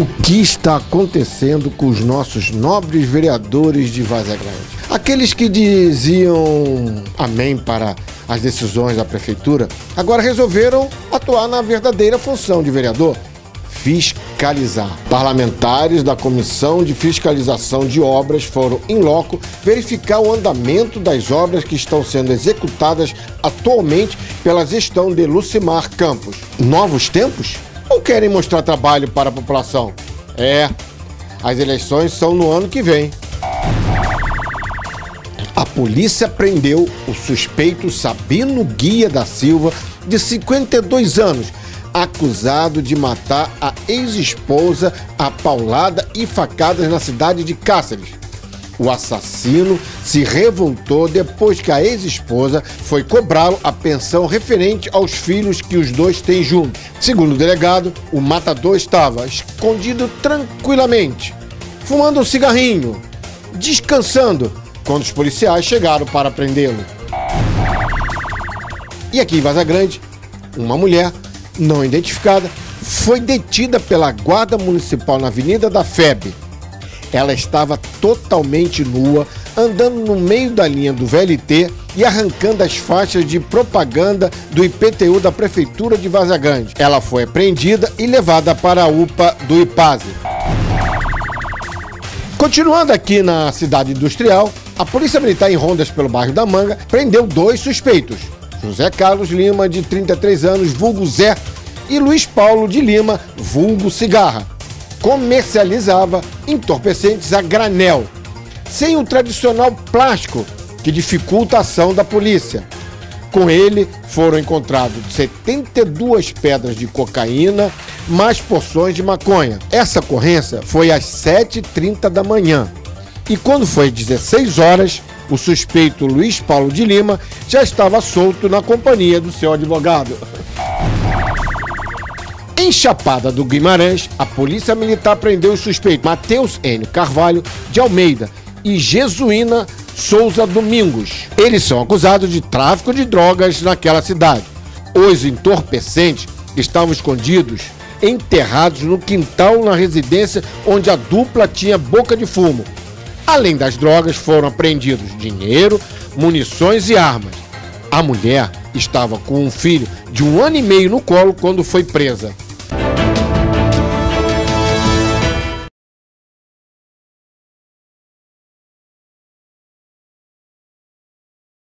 O que está acontecendo com os nossos nobres vereadores de Vaza Grande? Aqueles que diziam amém para as decisões da prefeitura, agora resolveram atuar na verdadeira função de vereador fiscalizar. Parlamentares da Comissão de Fiscalização de Obras foram em loco verificar o andamento das obras que estão sendo executadas atualmente pela gestão de Lucimar Campos. Novos tempos? Ou querem mostrar trabalho para a população? É, as eleições são no ano que vem. A polícia prendeu o suspeito Sabino Guia da Silva, de 52 anos, acusado de matar a ex-esposa a paulada e facadas na cidade de Cáceres. O assassino se revoltou depois que a ex-esposa foi cobrá-lo a pensão referente aos filhos que os dois têm juntos. Segundo o delegado, o matador estava escondido tranquilamente, fumando um cigarrinho, descansando, quando os policiais chegaram para prendê-lo. E aqui em Vaza Grande, uma mulher não identificada foi detida pela Guarda Municipal na Avenida da FEB ela estava totalmente nua, andando no meio da linha do VLT e arrancando as faixas de propaganda do IPTU da Prefeitura de Vaza Grande. Ela foi apreendida e levada para a UPA do IPASE. Continuando aqui na cidade industrial, a Polícia Militar em rondas pelo bairro da Manga prendeu dois suspeitos. José Carlos Lima, de 33 anos, vulgo Zé, e Luiz Paulo de Lima, vulgo Cigarra comercializava entorpecentes a granel, sem o tradicional plástico que dificulta a ação da polícia. Com ele foram encontrados 72 pedras de cocaína, mais porções de maconha. Essa ocorrência foi às 7h30 da manhã. E quando foi 16 horas, o suspeito Luiz Paulo de Lima já estava solto na companhia do seu advogado. Em Chapada do Guimarães, a Polícia Militar prendeu os suspeitos Matheus N. Carvalho de Almeida e Jesuína Souza Domingos. Eles são acusados de tráfico de drogas naquela cidade. Os entorpecentes estavam escondidos, enterrados no quintal na residência onde a dupla tinha boca de fumo. Além das drogas, foram apreendidos dinheiro, munições e armas. A mulher estava com um filho de um ano e meio no colo quando foi presa.